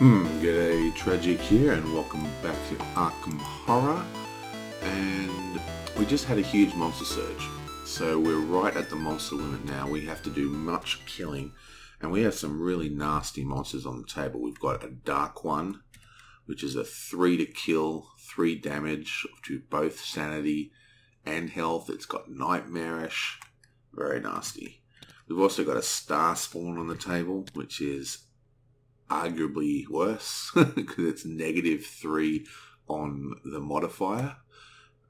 Hmm, g'day Tragic here and welcome back to Arkham Horror. And we just had a huge monster surge. So we're right at the monster limit now. We have to do much killing. And we have some really nasty monsters on the table. We've got a dark young which is a 3 to kill 3 damage to both sanity and health. It's got nightmarish. Very nasty. We've also got a star spawn on the table which is arguably worse because it's negative three on the modifier.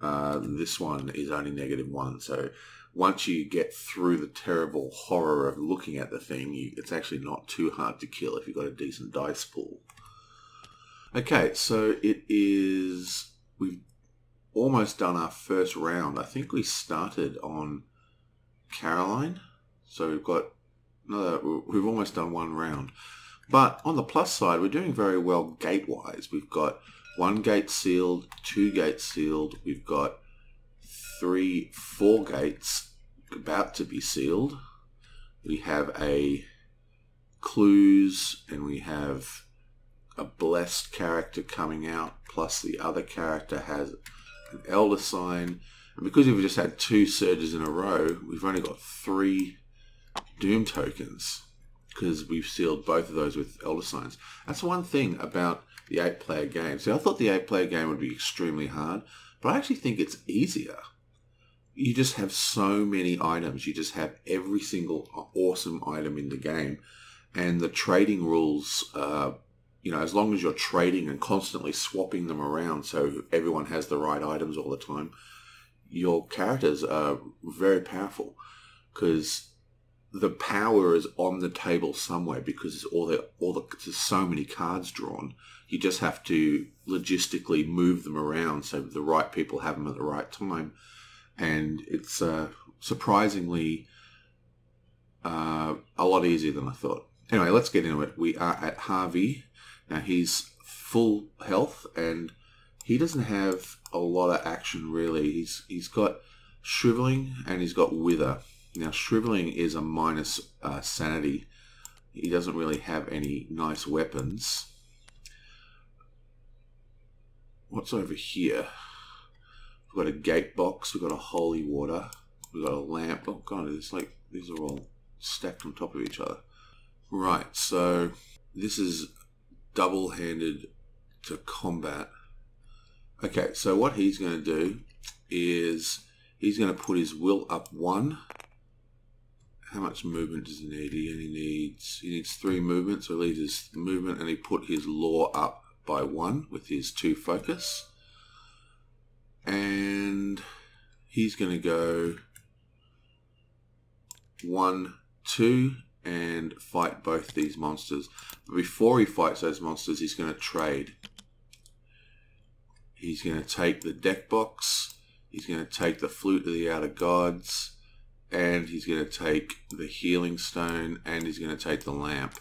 Uh, this one is only negative one. So once you get through the terrible horror of looking at the thing, you, it's actually not too hard to kill if you've got a decent dice pool. Okay, so it is. We've almost done our first round. I think we started on Caroline. So we've got. No, we've almost done one round. But on the plus side, we're doing very well gate-wise. We've got one gate sealed, two gates sealed. We've got three, four gates about to be sealed. We have a clues and we have a blessed character coming out plus the other character has an elder sign and because we've just had two surges in a row we've only got three doom tokens because we've sealed both of those with Elder Signs. That's one thing about the eight player game. See, I thought the eight player game would be extremely hard, but I actually think it's easier. You just have so many items. You just have every single awesome item in the game. And the trading rules, uh, you know, as long as you're trading and constantly swapping them around so everyone has the right items all the time, your characters are very powerful because the power is on the table somewhere because all the all the there's so many cards drawn. You just have to logistically move them around so the right people have them at the right time, and it's uh, surprisingly uh, a lot easier than I thought. Anyway, let's get into it. We are at Harvey now. He's full health and he doesn't have a lot of action really. He's he's got shriveling and he's got wither. Now, shriveling is a minus uh, sanity. He doesn't really have any nice weapons. What's over here? We've got a gate box. We've got a holy water. We've got a lamp. Oh god, it's like these are all stacked on top of each other. Right, so this is double-handed to combat. Okay, so what he's going to do is he's going to put his will up one how much movement does he need? He only needs he needs three movements, so he leaves his movement and he put his lore up by one with his two focus. And he's going to go one, two, and fight both these monsters. But before he fights those monsters, he's going to trade. He's going to take the deck box. He's going to take the flute of the outer gods and he's going to take the healing stone and he's going to take the lamp.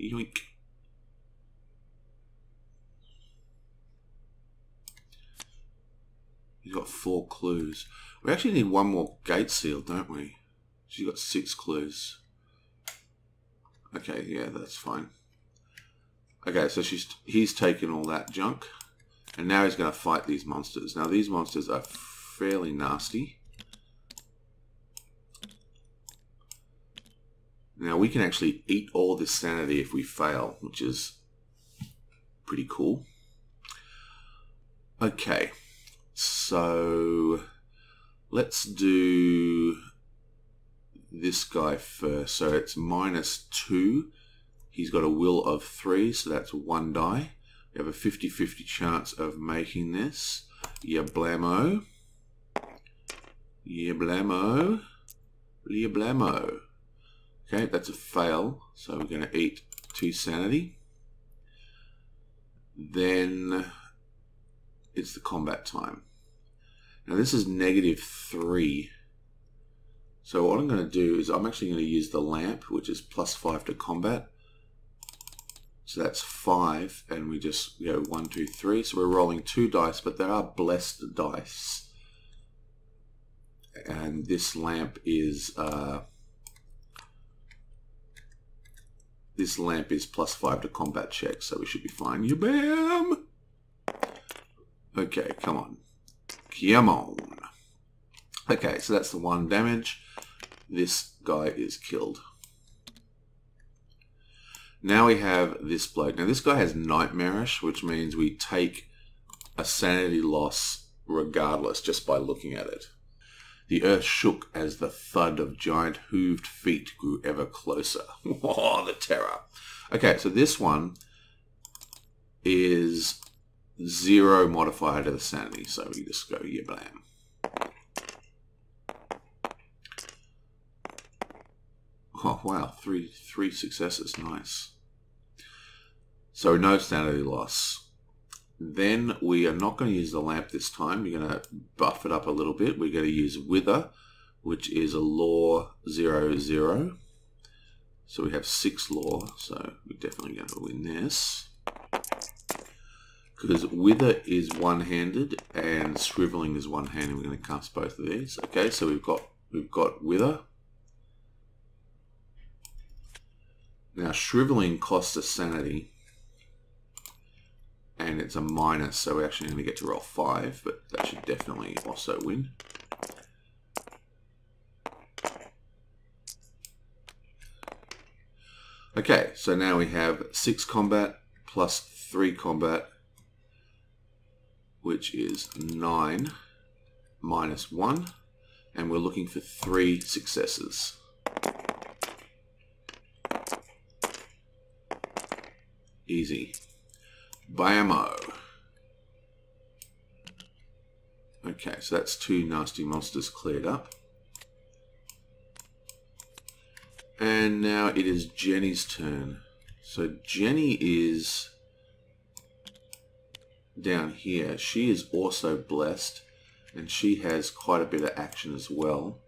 Yoink. He's got four clues. We actually need one more gate seal, don't we? She's got six clues. Okay, yeah, that's fine. Okay, so she's he's taken all that junk. And now he's going to fight these monsters. Now, these monsters are fairly nasty. Now we can actually eat all this sanity if we fail, which is pretty cool. Okay, so let's do this guy first. So it's minus two. He's got a will of three, so that's one die. We have a 50-50 chance of making this. Yeah, blammo. Yeah, blammo. Yeah, blammo. Okay, that's a fail. So we're going to eat two sanity. Then it's the combat time. Now this is negative three. So what I'm going to do is I'm actually going to use the lamp, which is plus five to combat. So that's five, and we just go one, two, three. So we're rolling two dice, but there are blessed dice. And this lamp is uh, this lamp is plus five to combat check, so we should be fine. You bam! Okay, come on. Come on. Okay, so that's the one damage. This guy is killed. Now we have this bloke. Now this guy has Nightmarish, which means we take a sanity loss regardless just by looking at it. The earth shook as the thud of giant hooved feet grew ever closer. Oh, the terror. Okay, so this one is zero modifier to the sanity, so we just go yeah blam. Oh wow, three three successes, nice. So no sanity loss. Then we are not going to use the lamp this time. We're going to buff it up a little bit. We're going to use Wither, which is a lore 0, 0. So we have 6 lore, so we're definitely going to win this. Because Wither is one-handed and Shriveling is one-handed. We're going to cast both of these. Okay, so we've got we've got Wither. Now Shriveling costs us sanity and it's a minus, so we're actually going to get to roll 5, but that should definitely also win. Okay, so now we have 6 combat plus 3 combat, which is 9 minus 1, and we're looking for 3 successes. Easy. Bammo. Okay, so that's two nasty monsters cleared up. And now it is Jenny's turn. So Jenny is down here. She is also blessed and she has quite a bit of action as well.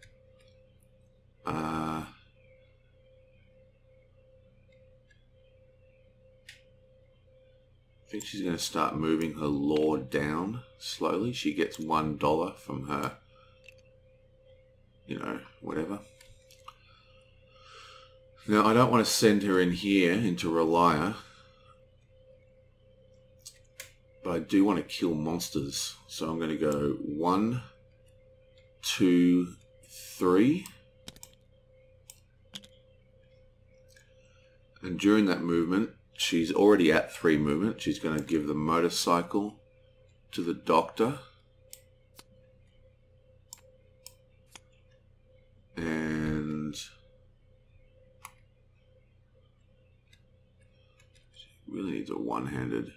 I think she's going to start moving her lore down slowly. She gets one dollar from her, you know, whatever. Now, I don't want to send her in here into R'lyeh, but I do want to kill monsters. So I'm going to go one, two, three. And during that movement, She's already at three movement. She's going to give the motorcycle to the doctor. And she really needs a one-handed.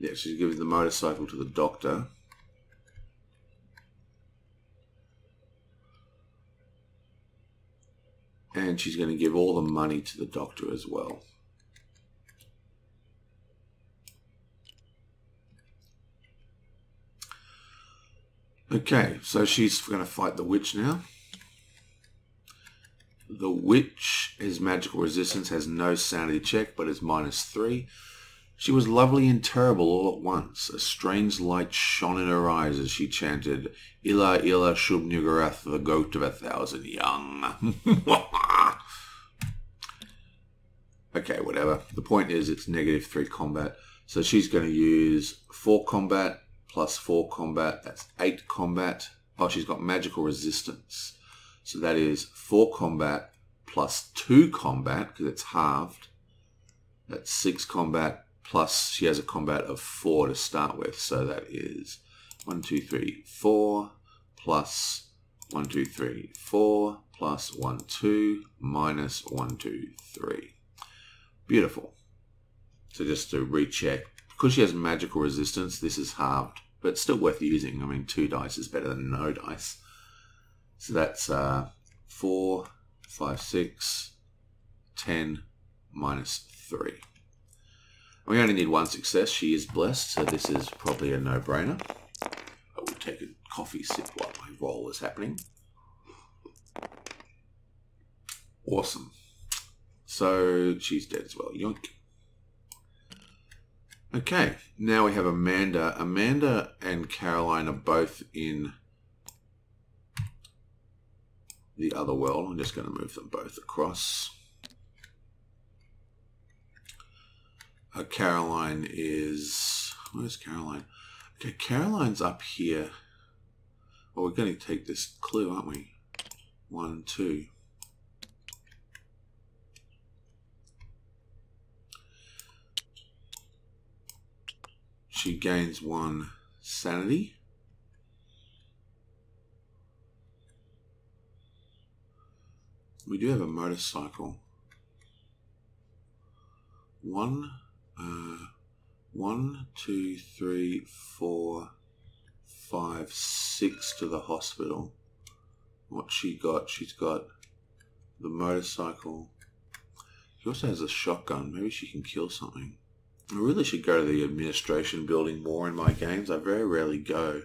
Yeah, she's giving the motorcycle to the doctor. And she's going to give all the money to the doctor as well. Okay, so she's going to fight the witch now. The witch, his magical resistance, has no sanity check, but is minus three. She was lovely and terrible all at once. A strange light shone in her eyes as she chanted, Illa Illa Shub the goat of a thousand young. okay, whatever. The point is it's negative three combat. So she's going to use four combat plus 4 combat. That's 8 combat. Oh, she's got magical resistance. So that is 4 combat plus 2 combat, because it's halved. That's 6 combat, plus she has a combat of 4 to start with. So that is 1, 2, 3, 4, plus 1, 2, 3, 4, plus 1, 2, minus 1, 2, 3. Beautiful. So just to recheck, because she has magical resistance, this is halved but still worth using. I mean, two dice is better than no dice. So that's uh, 4, 5, 6, 10, minus 3. We only need one success. She is blessed, so this is probably a no-brainer. I will take a coffee sip while my roll is happening. Awesome. So she's dead as well. Yoink. Okay, now we have Amanda. Amanda and Caroline are both in the other world. I'm just going to move them both across. Uh, Caroline is... Where's Caroline? Okay, Caroline's up here. Well, we're going to take this clue, aren't we? One, two. She gains one sanity. We do have a motorcycle. One, uh, one, two, three, four, five, six to the hospital. What she got? She's got the motorcycle. She also has a shotgun. Maybe she can kill something. I really should go to the administration building more in my games. I very rarely go,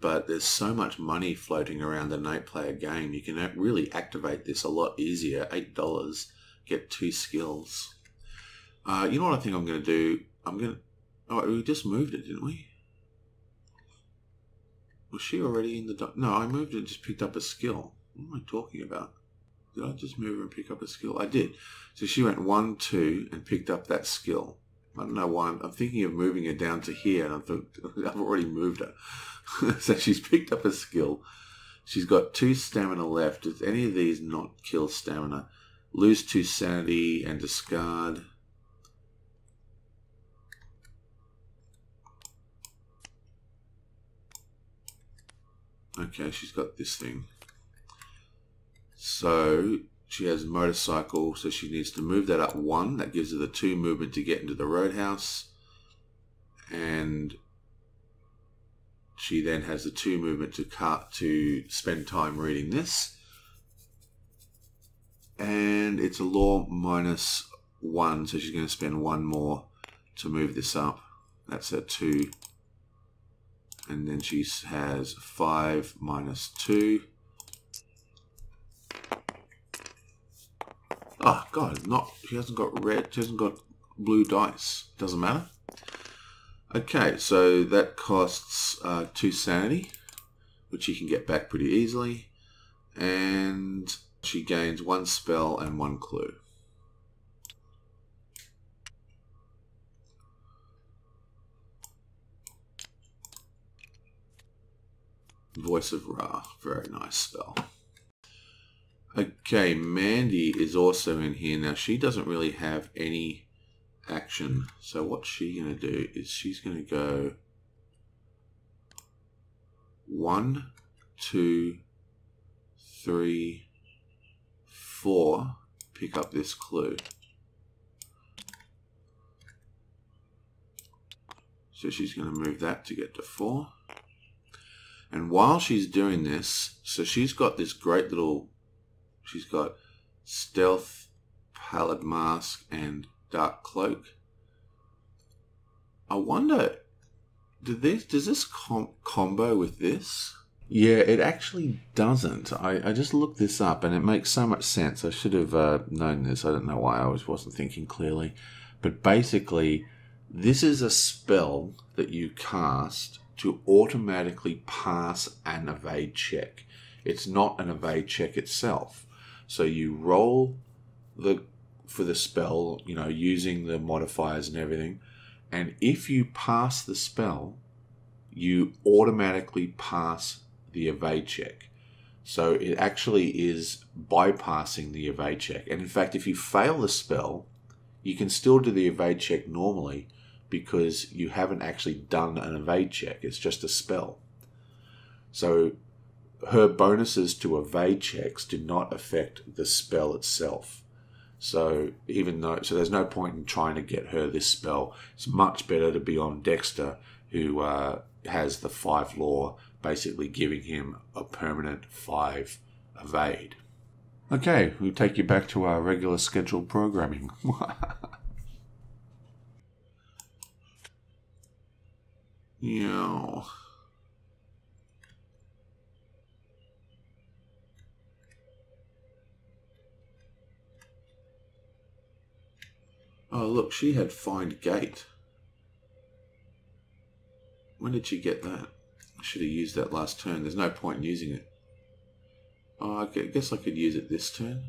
but there's so much money floating around an eight player game. You can really activate this a lot easier. $8, get two skills. Uh, you know what I think I'm going to do? I'm going to. Oh, we just moved it, didn't we? Was she already in the... No, I moved it just picked up a skill. What am I talking about? Did I just move and pick up a skill? I did. So she went one, two, and picked up that skill. I don't know why. I'm, I'm thinking of moving her down to here, and I thought I've already moved her. so she's picked up a skill. She's got two stamina left. Does any of these not kill stamina? Lose two sanity and discard. Okay, she's got this thing. So she has motorcycle, so she needs to move that up one. That gives her the two movement to get into the roadhouse. And she then has the two movement to cut to spend time reading this. And it's a lore minus one, so she's going to spend one more to move this up. That's her two. And then she has five minus two. Oh god, not she hasn't got red, she hasn't got blue dice. Doesn't matter. Okay, so that costs uh, two sanity, which you can get back pretty easily, and she gains one spell and one clue. Voice of Ra, very nice spell. Okay, Mandy is also in here. Now, she doesn't really have any action. So what she's going to do is she's going to go one, two, three, four, pick up this clue. So she's going to move that to get to four. And while she's doing this, so she's got this great little She's got Stealth, Pallid Mask, and Dark Cloak. I wonder, this, does this com- combo with this? Yeah, it actually doesn't. I, I just looked this up and it makes so much sense. I should have uh, known this. I don't know why I was, wasn't thinking clearly. But basically, this is a spell that you cast to automatically pass an evade check. It's not an evade check itself. So you roll the for the spell, you know, using the modifiers and everything. And if you pass the spell, you automatically pass the evade check. So it actually is bypassing the evade check. And in fact, if you fail the spell, you can still do the evade check normally because you haven't actually done an evade check. It's just a spell. So her bonuses to evade checks do not affect the spell itself. So even though so there's no point in trying to get her this spell. It's much better to be on Dexter, who uh, has the five lore, basically giving him a permanent five evade. Okay, we'll take you back to our regular scheduled programming. yeah. Oh, look, she had find gate. When did she get that? I should have used that last turn. There's no point in using it. Oh, I guess I could use it this turn.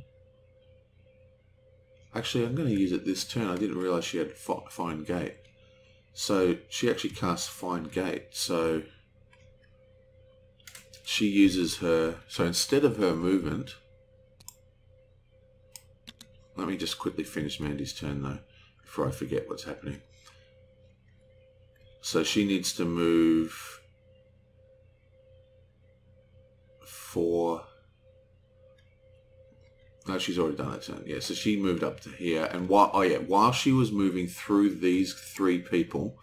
Actually, I'm going to use it this turn. I didn't realize she had Find Gate. So she actually casts Find Gate. So she uses her... So instead of her movement... Let me just quickly finish Mandy's turn though, before I forget what's happening. So she needs to move four. No, she's already done that turn. Yeah, so she moved up to here. And while, oh yeah, while she was moving through these three people,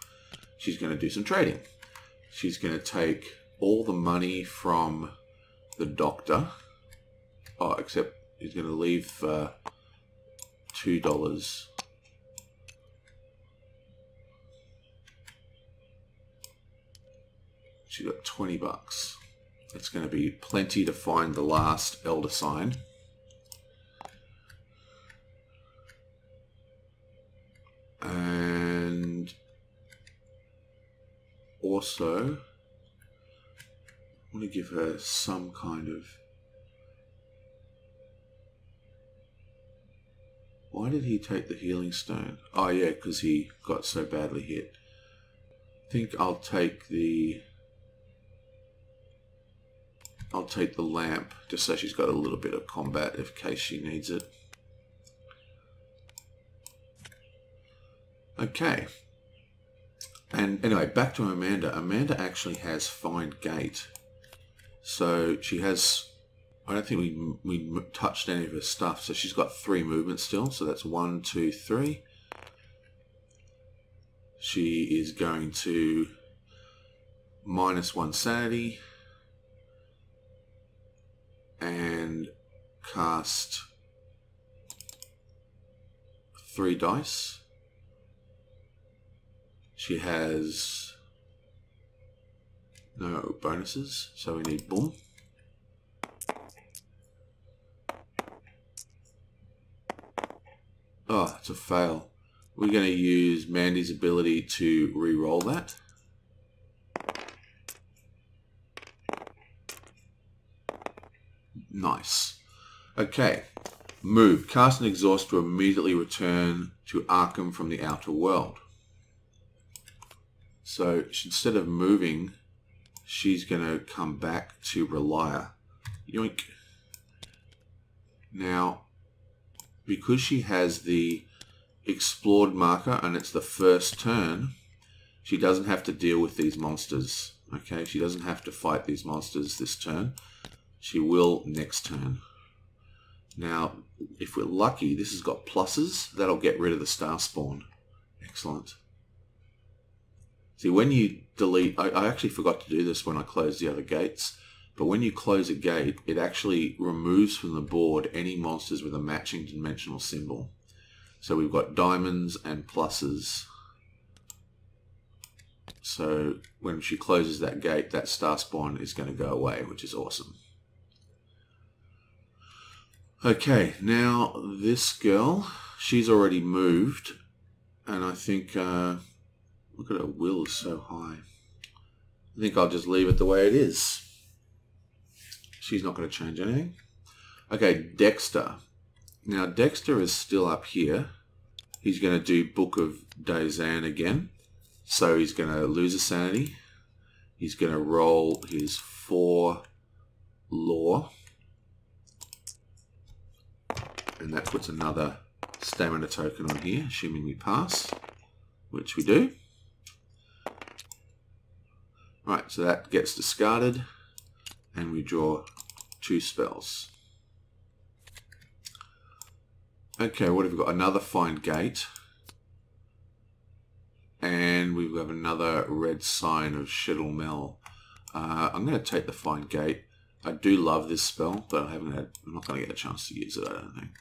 she's going to do some trading. She's going to take all the money from the doctor. Oh, except he's going to leave uh, $2 She got twenty bucks. It's going to be plenty to find the last elder sign. and also I want to give her some kind of why did he take the healing stone oh yeah because he got so badly hit I think I'll take the I'll take the lamp just so she's got a little bit of combat in case she needs it Okay. And anyway, back to Amanda. Amanda actually has Find Gate. So she has, I don't think we, we touched any of her stuff. So she's got three movements still. So that's one, two, three. She is going to minus one sanity and cast three dice. She has no bonuses, so we need boom. Oh, it's a fail. We're going to use Mandy's ability to re-roll that. Nice. Okay. Move. Cast an exhaust to immediately return to Arkham from the outer world. So instead of moving, she's going to come back to R'lyeh. Yoink. Now, because she has the explored marker and it's the first turn, she doesn't have to deal with these monsters. Okay, she doesn't have to fight these monsters this turn. She will next turn. Now, if we're lucky, this has got pluses. That'll get rid of the star spawn. Excellent. See, when you delete, I, I actually forgot to do this when I closed the other gates, but when you close a gate, it actually removes from the board any monsters with a matching dimensional symbol. So we've got diamonds and pluses. So when she closes that gate, that star spawn is going to go away, which is awesome. Okay, now this girl, she's already moved, and I think uh, Look at her will is so high. I think I'll just leave it the way it is. She's not going to change anything. Okay, Dexter. Now, Dexter is still up here. He's going to do Book of Dzyan again. So he's going to lose a sanity. He's going to roll his four lore. And that puts another stamina token on here, assuming we pass, which we do. Right, so that gets discarded and we draw two spells. Okay, what have we got? Another Find Gate. And we've got another red sign of Shudde M'ell. Uh, I'm going to take the Find Gate. I do love this spell, but I haven't had, I'm not going to get a chance to use it, I don't think.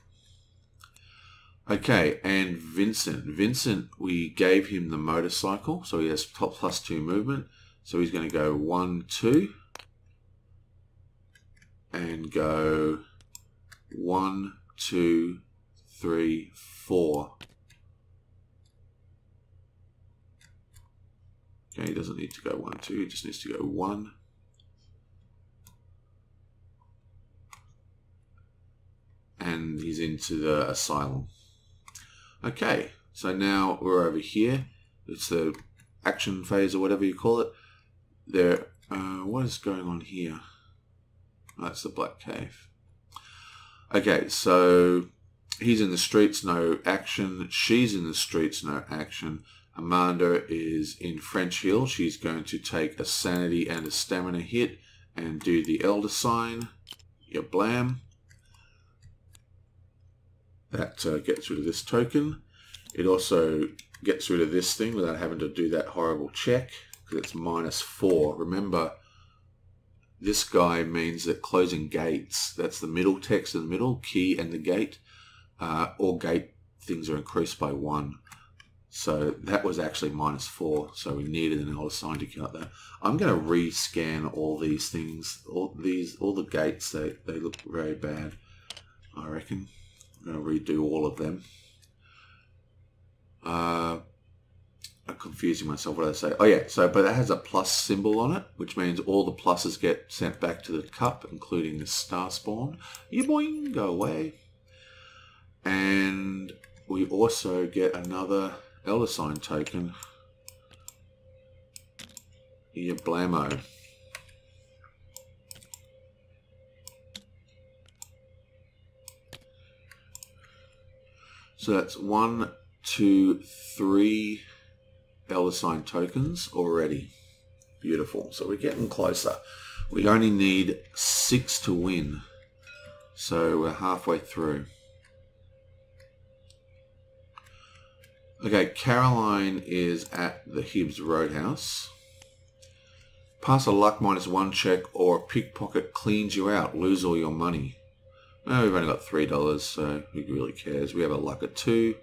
Okay, and Vincent. Vincent, we gave him the motorcycle, so he has top plus two movement. So he's going to go one, two, and go one, two, three, four. Okay, he doesn't need to go one, two, he just needs to go one. And he's into the asylum. Okay, so now we're over here. It's the action phase or whatever you call it. There, uh, what is going on here? That's the Black Cave. Okay, so he's in the streets, no action. She's in the streets, no action. Amanda is in French Hill. She's going to take a sanity and a stamina hit and do the Elder sign. Your blam. That uh, gets rid of this token. It also gets rid of this thing without having to do that horrible check because it's minus four. Remember, this guy means that closing gates, that's the middle text in the middle, key and the gate, uh, all gate things are increased by one. So that was actually minus four. So we needed an elder sign to count that. I'm going to rescan all these things, all these, all the gates. They they look very bad. I reckon. I'm going to redo all of them. Uh, I'm confusing myself. What I say? Oh yeah. So, but it has a plus symbol on it, which means all the pluses get sent back to the cup, including the star spawn. You boing, go away. And we also get another Elder Sign token. Yeah, blammo. So that's one, two, three Sign tokens already. Beautiful. So we're getting closer. We only need six to win. So we're halfway through. Okay, Caroline is at the Hibbs Roadhouse. Pass a luck minus one check or a pickpocket cleans you out. Lose all your money. No, we've only got $3, so who really cares? We have a luck at two.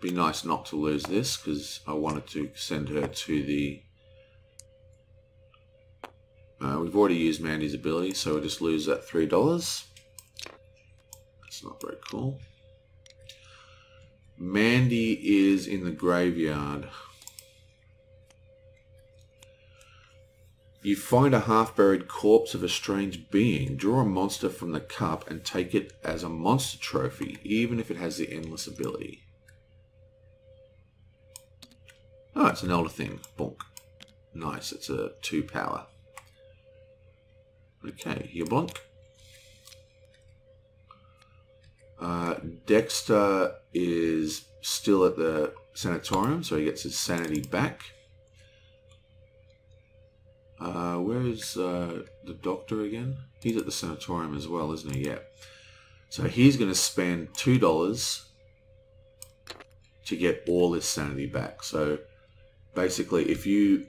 Be nice not to lose this because I wanted to send her to the... Uh, we've already used Mandy's ability, so we'll just lose that $3. That's not very cool. Mandy is in the graveyard. You find a half-buried corpse of a strange being. Draw a monster from the cup and take it as a monster trophy, even if it has the endless ability. Oh, it's an elder thing. Bonk. Nice, it's a 2 power. Okay, here bonk. Uh, Dexter is still at the sanatorium, so he gets his sanity back. Uh, where is uh, the doctor again? He's at the sanatorium as well, isn't he? Yeah. So he's going to spend $2 to get all his sanity back. So basically, if you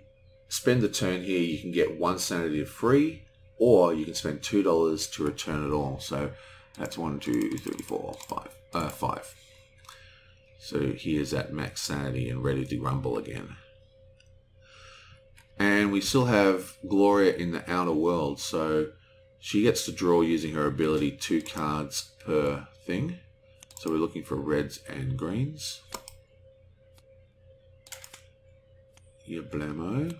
spend the turn here, you can get one sanity free, or you can spend $2 to return it all. So that's one, two, three, four, five. Uh, five. So he is at max sanity and ready to rumble again. And we still have Gloria in the outer world, so she gets to draw using her ability two cards per thing. So we're looking for reds and greens. Here, blammo.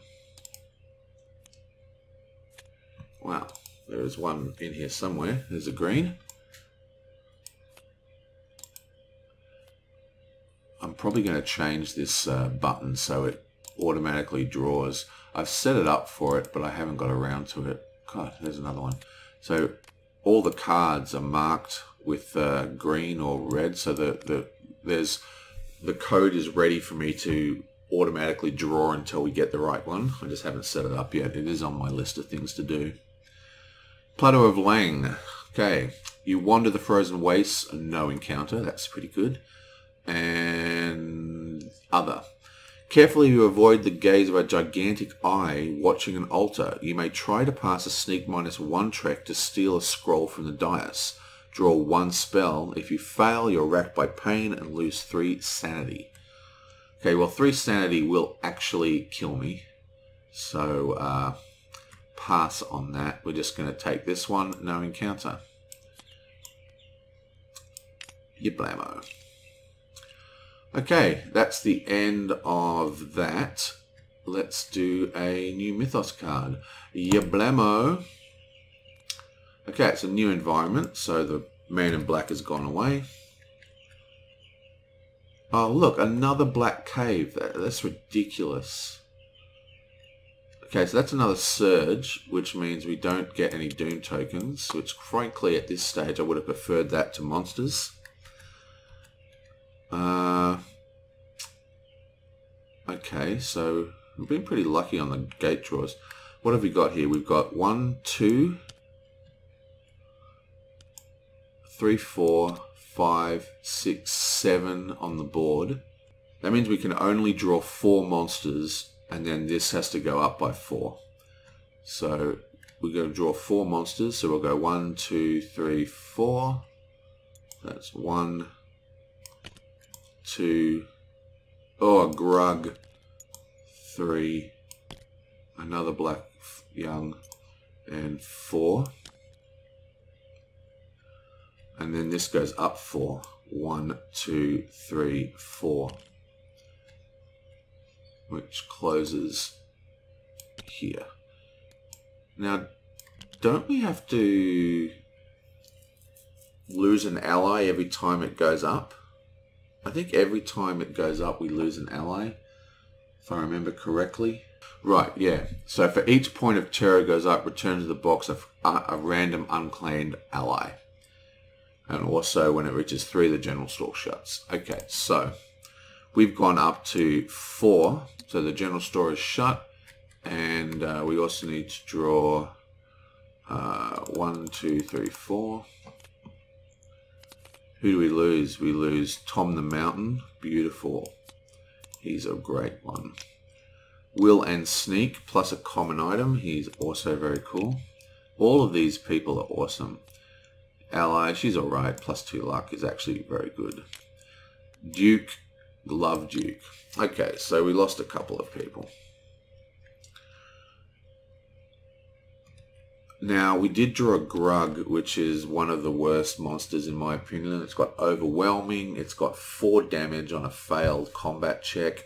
Wow, there's one in here somewhere. There's a green. I'm probably going to change this uh, button so it automatically draws. I've set it up for it, but I haven't got around to it. God, there's another one. So all the cards are marked with uh, green or red, so the, the there's the code is ready for me to automatically draw until we get the right one. I just haven't set it up yet. It is on my list of things to do. Plateau of Leng. Okay, you wander the frozen wastes, no encounter. That's pretty good and other. Carefully you avoid the gaze of a gigantic eye watching an altar. You may try to pass a sneak minus one track to steal a scroll from the dais. Draw one spell. If you fail, you're racked by pain and lose three sanity. Okay, well, three sanity will actually kill me. So, uh, pass on that. We're just going to take this one. No encounter. You blammo. Okay, that's the end of that. Let's do a new Mythos card. Yablamo. Okay, it's a new environment, so the Man in Black has gone away. Oh, look, another black cave. That's ridiculous. Okay, so that's another surge, which means we don't get any Doom tokens, which frankly at this stage I would have preferred that to monsters. Uh, okay, so we've been pretty lucky on the gate draws. What have we got here? We've got one, two, three, four, five, six, seven on the board. That means we can only draw four monsters and then this has to go up by four. So we're going to draw four monsters. So we'll go one, two, three, four. That's one, two, oh, a grug, three, another black young, and four. And then this goes up four. One, two, three, four which closes here. Now, don't we have to lose an ally every time it goes up? I think every time it goes up, we lose an ally, if I remember correctly. Right, yeah. So for each point of terror goes up, return to the box a, a random unclaimed ally. And also when it reaches three, the general store shuts. Okay, so we've gone up to four. So the general store is shut. And uh, we also need to draw uh, one, two, three, four. Who do we lose? We lose Tom the Mountain. Beautiful. He's a great one. Will and Sneak plus a common item. He's also very cool. All of these people are awesome. Ally, she's alright. Plus two luck is actually very good. Duke Love Duke. Okay, so we lost a couple of people. Now, we did draw a Grug, which is one of the worst monsters in my opinion. It's got Overwhelming. It's got 4 damage on a failed combat check.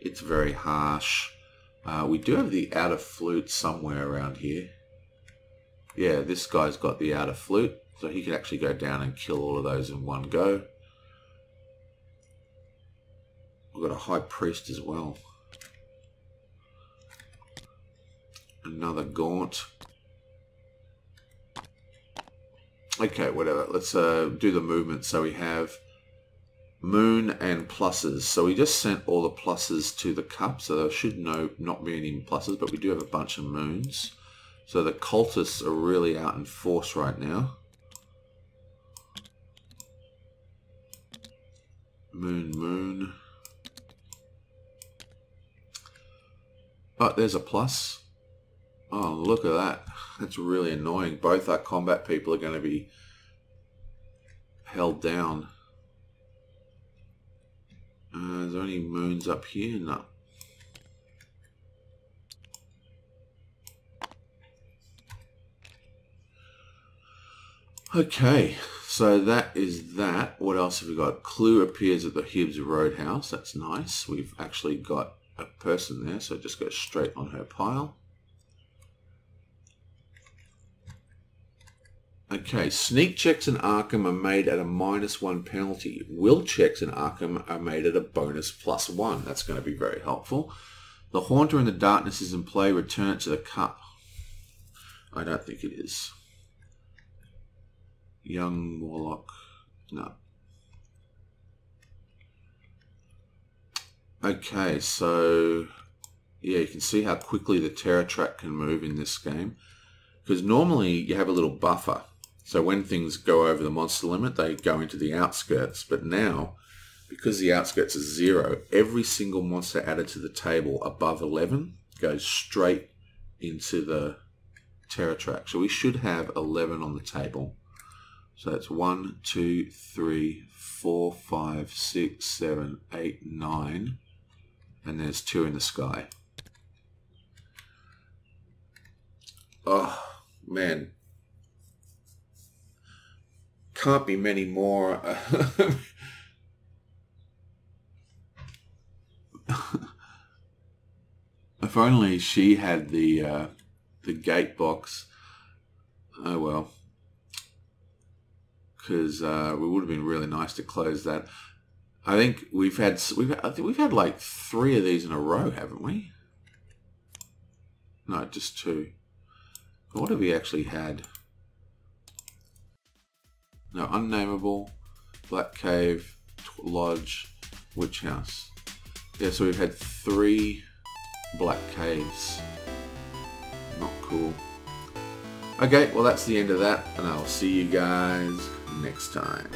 It's very harsh. Uh, we do have the Outer Flute somewhere around here. Yeah, this guy's got the Outer Flute, so he can actually go down and kill all of those in one go. We've got a high priest as well. Another gaunt. Okay, whatever. Let's uh, do the movement. So we have moon and pluses. So we just sent all the pluses to the cup. So there should no, not be any pluses, but we do have a bunch of moons. So the cultists are really out in force right now. Moon, moon. Oh, there's a plus. Oh, look at that. That's really annoying. Both our combat people are going to be held down. Uh, is there any moons up here? No. Okay, so that is that. What else have we got? Clue appears at the Hibbs Roadhouse. That's nice. We've actually got a person there, so just go straight on her pile. Okay, sneak checks in Arkham are made at a minus one penalty. Will checks in Arkham are made at a bonus plus one. That's going to be very helpful. The Haunter in the Darkness is in play. Return it to the cup. I don't think it is. Young Warlock. No. Okay, so yeah, you can see how quickly the Terror Track can move in this game. Because normally you have a little buffer. So when things go over the monster limit, they go into the outskirts. But now, because the outskirts is zero, every single monster added to the table above 11 goes straight into the Terror Track. So we should have 11 on the table. So that's 1, 2, 3, 4, 5, 6, 7, 8, 9 and there's two in the sky. Oh, man. Can't be many more. if only she had the uh, the gate box. Oh well. because uh, it would have been really nice to close that. I think we've had we've I think we've had like three of these in a row, haven't we? No, just two. What have we actually had? No, Unnamable, Black Cave, Lodge, Witch House. Yeah, so we've had three Black Caves. Not cool. Okay, well that's the end of that, and I'll see you guys next time.